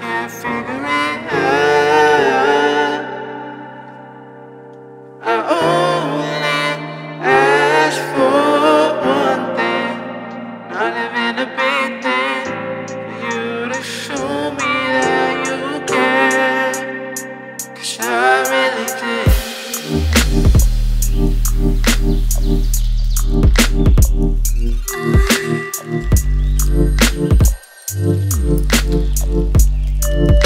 can't figure it out. I only ask for one thing, not even a big thing, for you to show me that you care. Cause I really did. Thank you. Thank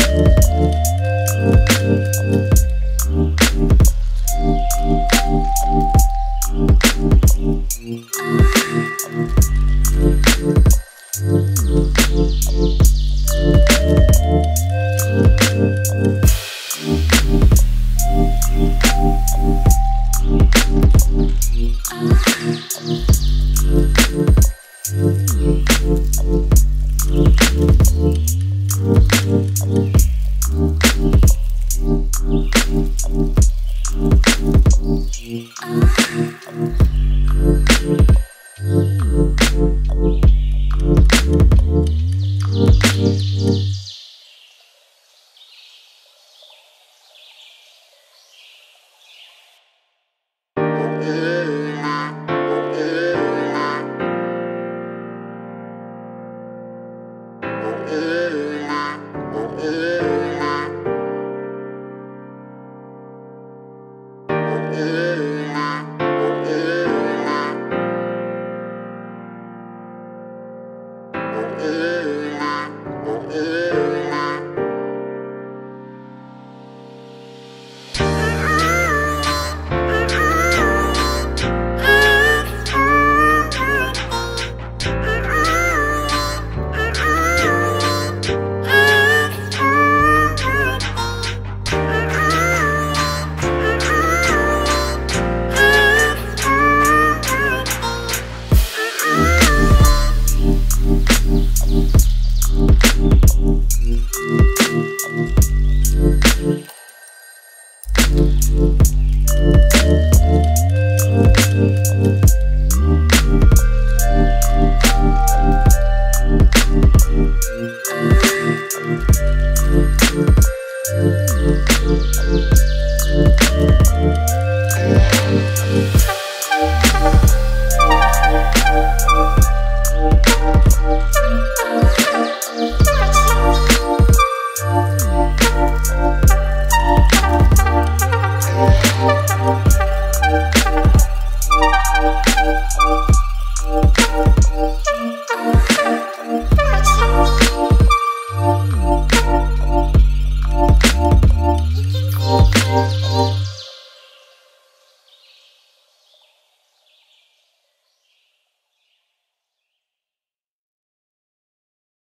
Yeah. Thank